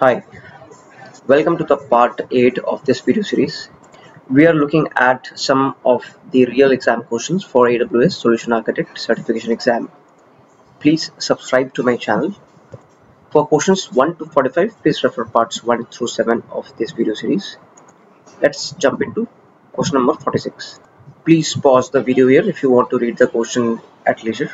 Hi, welcome to the part 8 of this video series. We are looking at some of the real exam questions for AWS Solution Architect Certification Exam. Please subscribe to my channel. For questions 1 to 45, please refer parts 1 through 7 of this video series. Let's jump into question number 46. Please pause the video here if you want to read the question at leisure.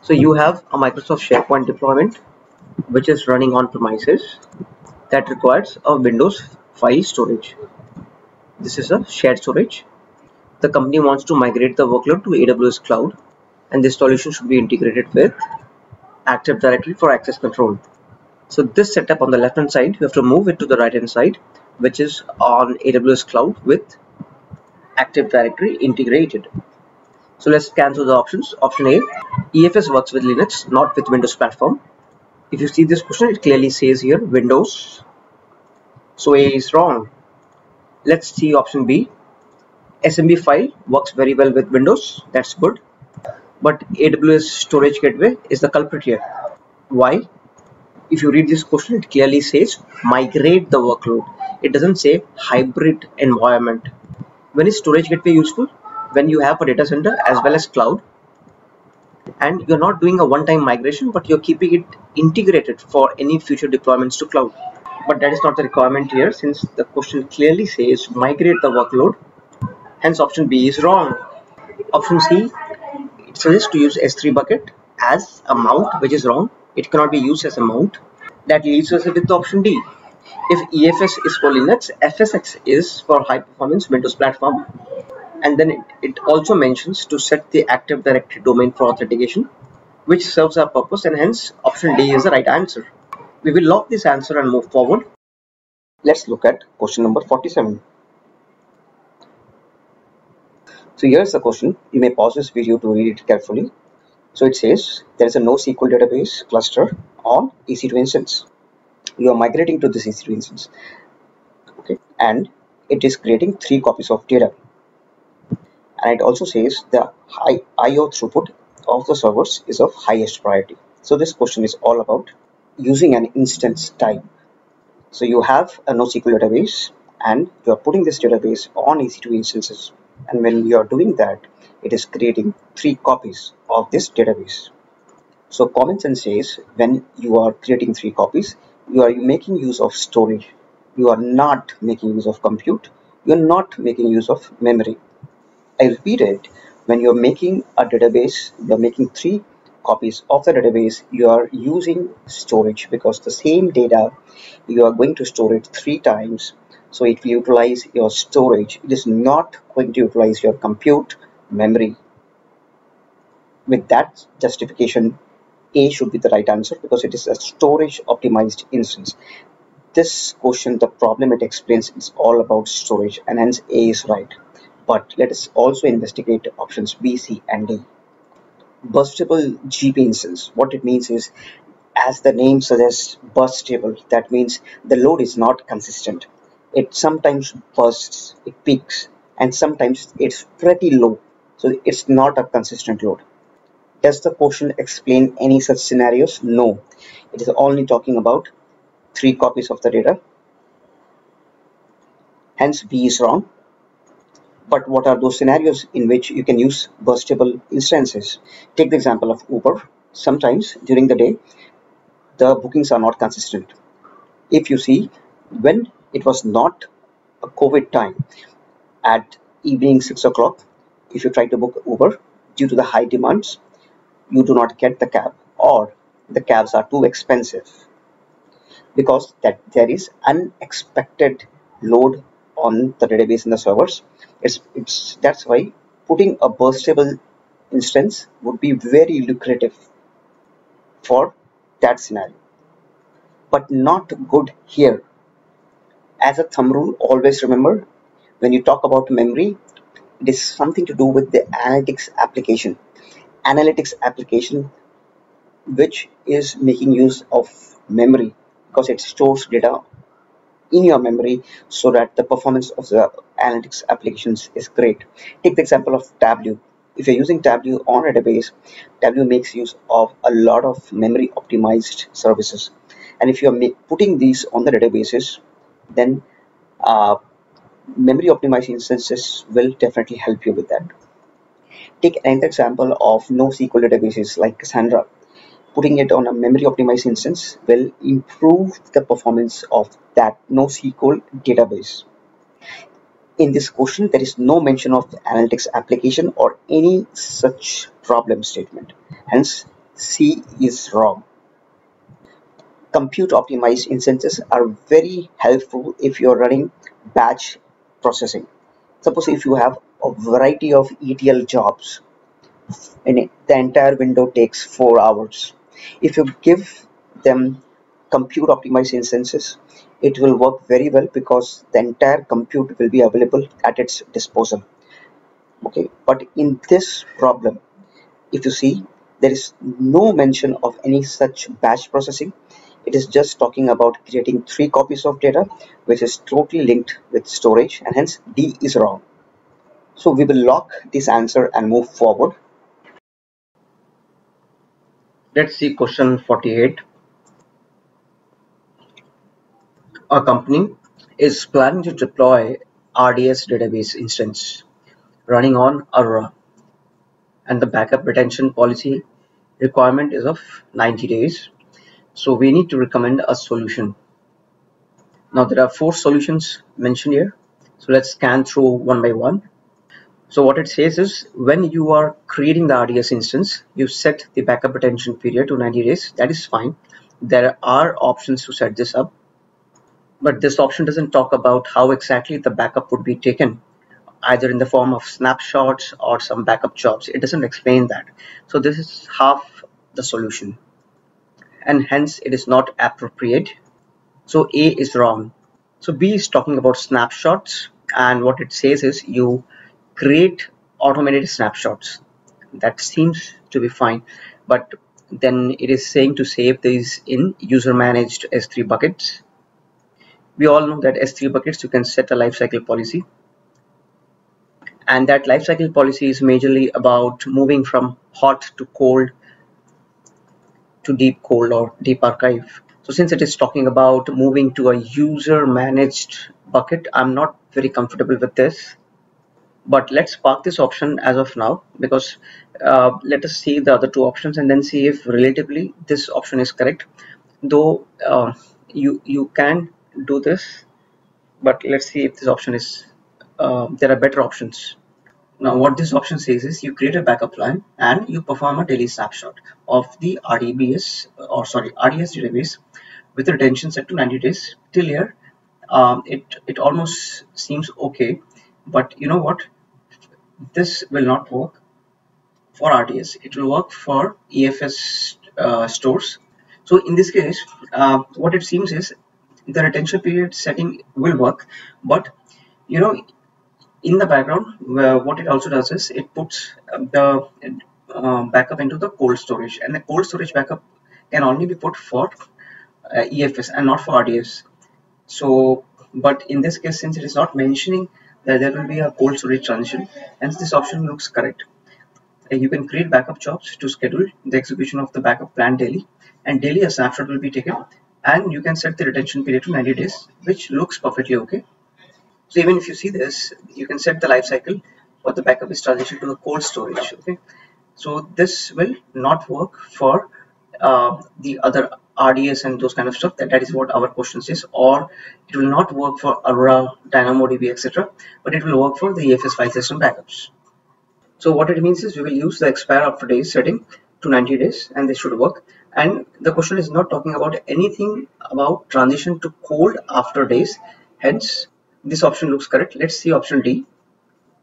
So you have a Microsoft SharePoint deployment which is running on premises that requires a Windows file storage. This is a shared storage. The company wants to migrate the workload to AWS cloud and this solution should be integrated with Active Directory for access control. So this setup on the left hand side, you have to move it to the right hand side, which is on AWS cloud with Active Directory integrated. So let's through the options. Option A, EFS works with Linux, not with Windows platform if you see this question it clearly says here Windows. So A is wrong. Let's see option B. SMB file works very well with Windows. That's good. But AWS storage gateway is the culprit here. Why? If you read this question it clearly says migrate the workload. It doesn't say hybrid environment. When is storage gateway useful? When you have a data center as well as cloud and you're not doing a one-time migration but you're keeping it integrated for any future deployments to cloud. But that is not the requirement here since the question clearly says migrate the workload. Hence option b is wrong. Option c it suggests to use s3 bucket as a mount which is wrong. It cannot be used as a mount. That leaves us with option d. If efs is for linux fsx is for high performance windows platform and then it, it also mentions to set the active directory domain for authentication which serves our purpose and hence option D is the right answer. We will lock this answer and move forward. Let's look at question number 47. So here's the question. You may pause this video to read it carefully. So it says there is a NoSQL database cluster on EC2 instance. You are migrating to this EC2 instance. Okay, and it is creating three copies of data and it also says the high IO throughput of the servers is of highest priority. So this question is all about using an instance type. So you have a NoSQL database and you are putting this database on EC2 instances and when you are doing that it is creating three copies of this database. So common sense says when you are creating three copies you are making use of storage. You are not making use of compute. You are not making use of memory I repeat it, when you're making a database, you're making three copies of the database, you are using storage because the same data, you are going to store it three times. So it will utilize your storage. It is not going to utilize your compute memory. With that justification, A should be the right answer because it is a storage optimized instance. This question, the problem it explains is all about storage and hence A is right but let us also investigate options B, C, and D. Burstable GP instance. What it means is, as the name suggests, burstable. That means the load is not consistent. It sometimes bursts, it peaks, and sometimes it's pretty low. So it's not a consistent load. Does the question explain any such scenarios? No. It is only talking about three copies of the data. Hence B is wrong but what are those scenarios in which you can use burstable instances? Take the example of Uber. Sometimes during the day, the bookings are not consistent. If you see, when it was not a COVID time, at evening 6 o'clock, if you try to book Uber, due to the high demands, you do not get the cab or the cabs are too expensive because that there is unexpected load on the database in the servers. It's, it's that's why putting a burstable instance would be very lucrative for that scenario. But not good here. As a thumb rule always remember when you talk about memory it is something to do with the analytics application. Analytics application which is making use of memory because it stores data in your memory so that the performance of the analytics applications is great. Take the example of Tableau. If you're using Tableau on a database, Tableau makes use of a lot of memory optimized services. and if you are putting these on the databases then uh, memory optimized instances will definitely help you with that take another example of NoSQL databases like Cassandra putting it on a memory optimized instance will improve the performance of that NoSQL database in this question there is no mention of analytics application or any such problem statement hence C is wrong compute optimized instances are very helpful if you're running batch processing. Suppose if you have a variety of ETL jobs and the entire window takes four hours. If you give them compute optimized instances, it will work very well because the entire compute will be available at its disposal. Okay, but in this problem, if you see, there is no mention of any such batch processing it is just talking about creating three copies of data which is totally linked with storage and hence D is wrong. So we will lock this answer and move forward. Let's see question 48. A company is planning to deploy RDS database instance running on Aurora and the backup retention policy requirement is of 90 days so we need to recommend a solution. Now there are four solutions mentioned here. So let's scan through one by one. So what it says is when you are creating the RDS instance, you set the backup retention period to 90 days. That is fine. There are options to set this up. But this option doesn't talk about how exactly the backup would be taken either in the form of snapshots or some backup jobs. It doesn't explain that. So this is half the solution and hence it is not appropriate. So A is wrong. So B is talking about snapshots and what it says is you create automated snapshots. That seems to be fine, but then it is saying to save these in user managed S3 buckets. We all know that S3 buckets you can set a lifecycle policy and that lifecycle policy is majorly about moving from hot to cold to deep cold or deep archive. So since it is talking about moving to a user managed bucket, I'm not very comfortable with this. But let's park this option as of now because uh, let us see the other two options and then see if relatively this option is correct. Though uh, you you can do this, but let's see if this option is uh, there are better options. Now what this option says is you create a backup plan and you perform a daily snapshot of the RDBS or sorry RDS database with retention set to 90 days till here um, it it almost seems okay but you know what this will not work for RDS it will work for EFS uh, stores. So in this case uh, what it seems is the retention period setting will work but you know in the background what it also does is it puts the uh, backup into the cold storage and the cold storage backup can only be put for uh, EFS and not for RDS so but in this case since it is not mentioning that there will be a cold storage transition hence this option looks correct uh, you can create backup jobs to schedule the execution of the backup plan daily and daily a snapshot will be taken and you can set the retention period to 90 days which looks perfectly okay so even if you see this, you can set the life cycle for the backup is transition to the cold storage. Okay, so this will not work for uh, the other RDS and those kind of stuff. That that is what our question says, or it will not work for Aurora, DynamoDB, etc. But it will work for the EFS file system backups. So what it means is we will use the expire after days setting to 90 days, and this should work. And the question is not talking about anything about transition to cold after days. Hence, this option looks correct let's see option D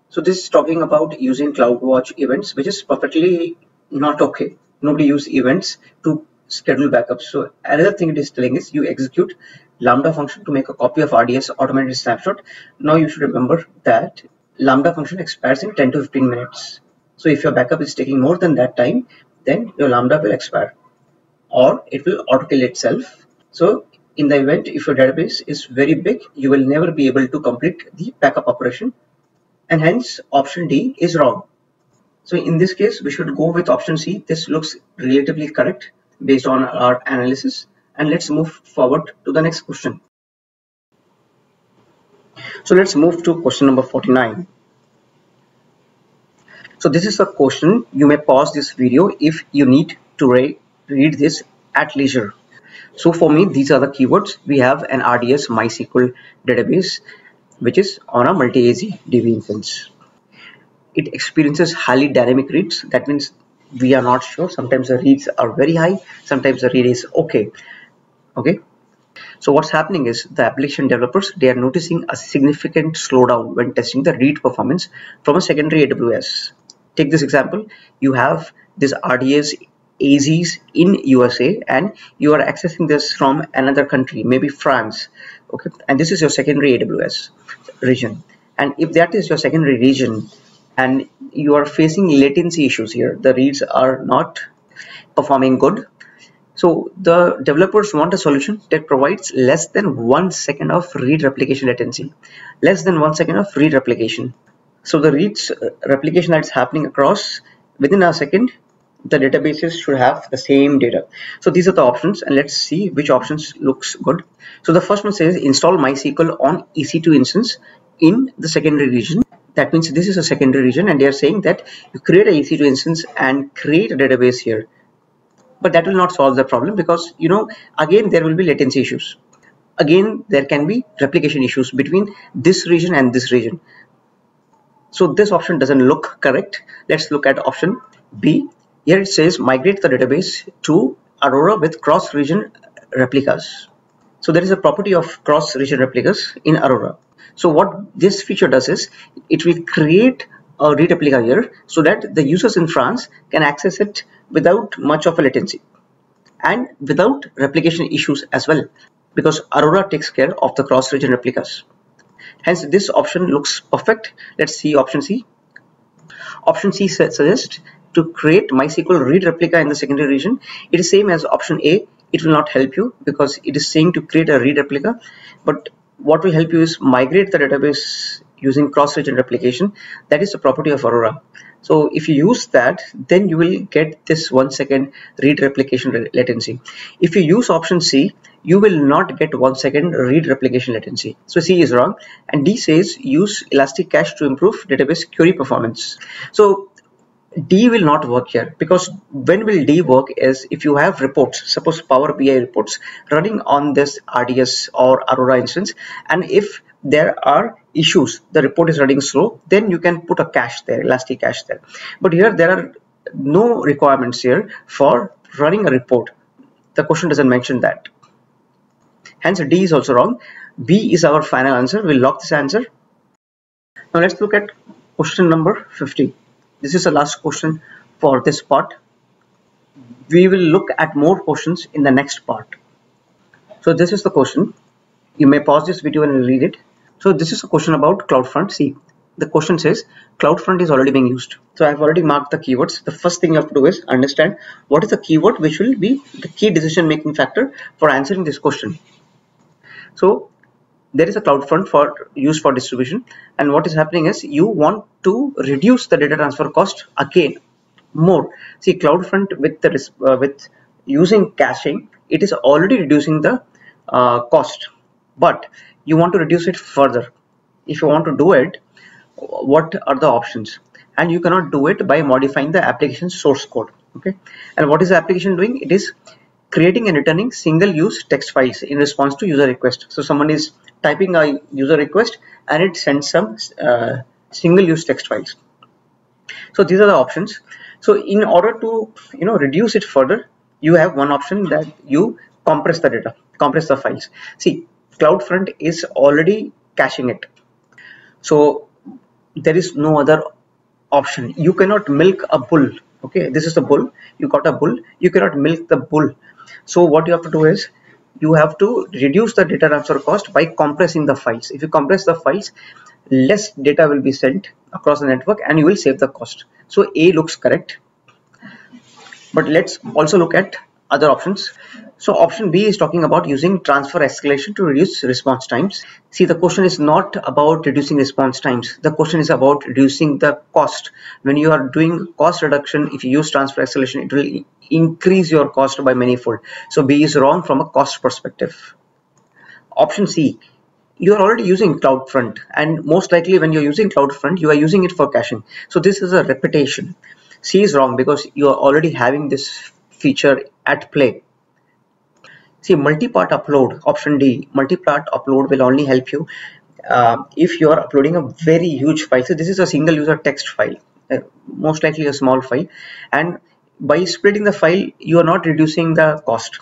so this is talking about using CloudWatch events which is perfectly not okay nobody use events to schedule backups so another thing it is telling is you execute lambda function to make a copy of RDS automated snapshot. Now you should remember that lambda function expires in 10 to 15 minutes. So if your backup is taking more than that time then your lambda will expire or it will auto kill itself. So in the event if your database is very big you will never be able to complete the backup operation and hence option D is wrong. So in this case we should go with option C. This looks relatively correct based on our analysis. And let's move forward to the next question. So let's move to question number 49 so this is a question you may pause this video if you need to re read this at leisure. So for me these are the keywords. We have an RDS MySQL database which is on a multi-AZ DB instance it experiences highly dynamic reads. That means we are not sure. Sometimes the reads are very high sometimes the read is okay. Okay? So what's happening is the application developers they are noticing a significant slowdown when testing the read performance from a secondary aws take this example. You have this rds azs in usa and you are accessing this from another country maybe france. Okay? And this is your secondary aws region. And if that is your secondary region and you are facing latency issues here. The reads are not performing good. So the developers want a solution that provides less than one second of read replication latency. Less than one second of read replication. So the reads uh, replication that's happening across within a second the databases should have the same data. So these are the options and let's see which options looks good. So the first one says install mysql on ec2 instance in the secondary region. That means this is a secondary region and they are saying that you create a EC2 instance and create a database here. But that will not solve the problem because you know again there will be latency issues. Again there can be replication issues between this region and this region. So this option doesn't look correct. Let's look at option B. Here it says migrate the database to Aurora with cross region replicas. So there is a property of cross region replicas in Aurora so what this feature does is it will create a read replica here so that the users in France can access it without much of a latency and without replication issues as well because Aurora takes care of the cross-region replicas. Hence this option looks perfect. Let's see option C. Option C suggests to create MySQL read replica in the secondary region. It is same as option A. It will not help you because it is saying to create a read replica. But what will help you is migrate the database using cross-region replication. That is the property of Aurora. So if you use that, then you will get this one second read replication latency. If you use option C, you will not get one second read replication latency. So C is wrong. And D says use ElastiCache to improve database query performance. So D will not work here because when will D work is if you have reports, suppose Power BI reports running on this RDS or Aurora instance, and if there are issues, the report is running slow, then you can put a cache there, ElastiCache there. But here there are no requirements here for running a report. The question doesn't mention that. Hence D is also wrong. B is our final answer. We'll lock this answer. Now let's look at question number 50 this is the last question for this part. We will look at more questions in the next part. So this is the question. You may pause this video and read it. So this is a question about CloudFront. See the question says CloudFront is already being used. So I've already marked the keywords. The first thing you have to do is understand what is the keyword which will be the key decision making factor for answering this question. So there is a CloudFront for use for distribution. And what is happening is you want to reduce the data transfer cost again more. See CloudFront with the uh, with using caching it is already reducing the uh, cost. But you want to reduce it further. If you want to do it what are the options? And you cannot do it by modifying the application source code okay? And what is the application doing? It is creating and returning single use text files in response to user request. So someone is typing a user request and it sends some uh, single use text files. So these are the options. So in order to you know reduce it further you have one option that you compress the data compress the files. See CloudFront is already caching it. So there is no other option. You cannot milk a bull okay this is the bull. You got a bull. You cannot milk the bull. So what you have to do is you have to reduce the data transfer cost by compressing the files. If you compress the files less data will be sent across the network and you will save the cost. So a looks correct. But let's also look at other options So option B is talking about using transfer acceleration to reduce response times. See, the question is not about reducing response times. The question is about reducing the cost. When you are doing cost reduction, if you use transfer acceleration, it will increase your cost by manifold. So B is wrong from a cost perspective. Option C, you are already using CloudFront and most likely when you're using CloudFront, you are using it for caching. So this is a repetition. C is wrong because you are already having this feature at play see multi-part upload option d multi-part upload will only help you uh, if you are uploading a very huge file. So this is a single user text file uh, most likely a small file. And by splitting the file you are not reducing the cost.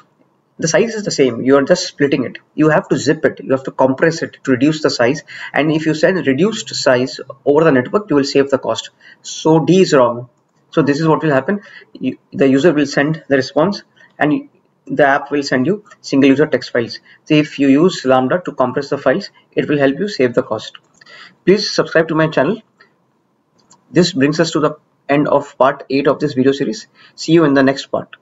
The size is the same you are just splitting it. You have to zip it you have to compress it to reduce the size. And if you send reduced size over the network you will save the cost. So d is wrong. So this is what will happen. You, the user will send the response and the app will send you single user text files. So if you use Lambda to compress the files, it will help you save the cost. Please subscribe to my channel. This brings us to the end of part 8 of this video series. See you in the next part.